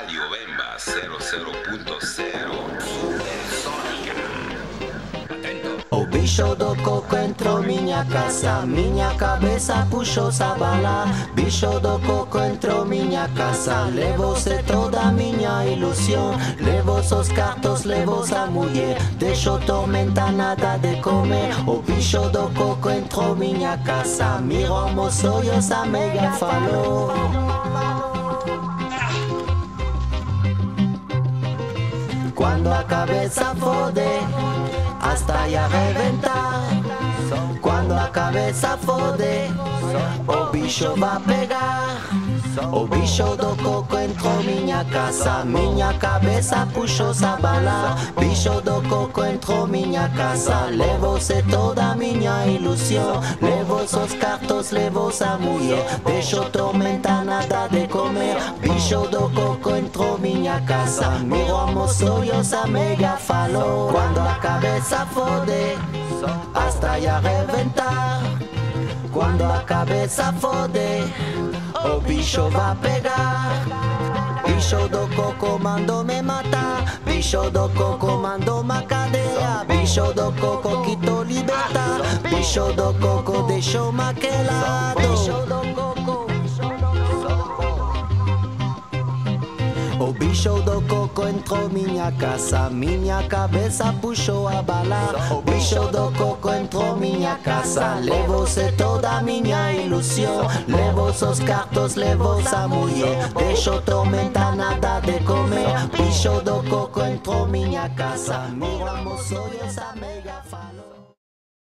Radio Bemba 00.0 Supersónica. Atento. O bicho do coco entrou minha casa, minha cabeça puxou sa bala. Bicho do coco entrou minha casa, levou-se toda minha ilusão. Levou seus gatos, levou a mulher, deixou tormenta nada de comer. O bicho do coco entrou minha casa, mirou meus olhos, a mega falou. Cuando a cabeza fode, hasta ya reventar. Cuando a cabeza fode, o bicho va a pegar. O bicho do coco entrou minha casa, minha cabeça puxou essa bala. Bicho do coco entrou minha casa, levou-se toda minha ilusão. Levou seus cartos, levou a mulher, deixou comer. Bicho do coco entrou minha casa, mirou a mega falou. Quando a cabeça fode, hasta ya reventar. Quando a cabeça fode, o bicho vai pegar. Bicho do coco mandou me matar. Bicho do coco mandou uma cadeia. Bicho do coco quitou libertar. Bicho do coco deixou maquelado. O bicho do coco entrou minha casa, minha cabeça puxou a bala. O bicho do coco entrou minha casa, levou-se toda minha ilusão. Levou seus cartos, levou a mulher, deixou tormenta nada de comer. Bicho do coco entrou minha casa, miramos hoje essa mega falou.